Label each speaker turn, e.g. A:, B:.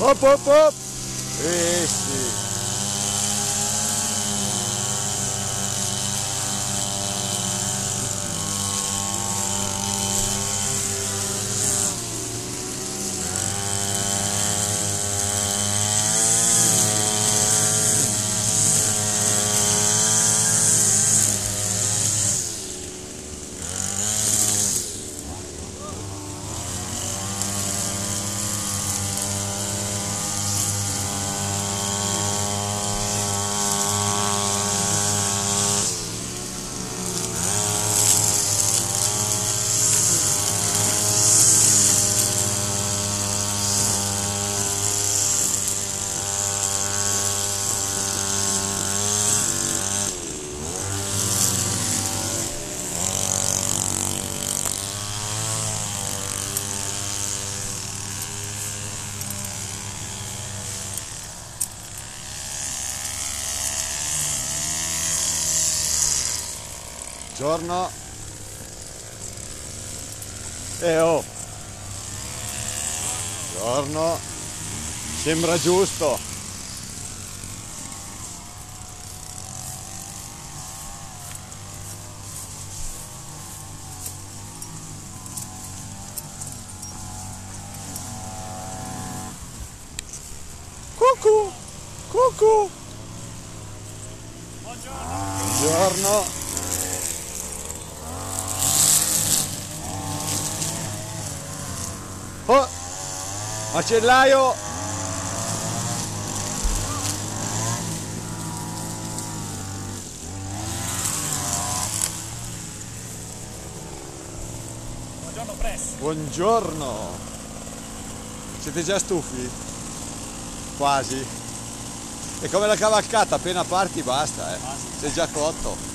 A: Op, op, op! Esse. Buongiorno. E eh, oh. Buongiorno. Sembra giusto. Cucù. Cucù.
B: Buongiorno.
A: Buongiorno. Oh, macellaio.
B: Buongiorno Press.
A: Buongiorno. Siete già stufi? Quasi. È come la cavalcata, appena parti basta, eh. Sei già cotto.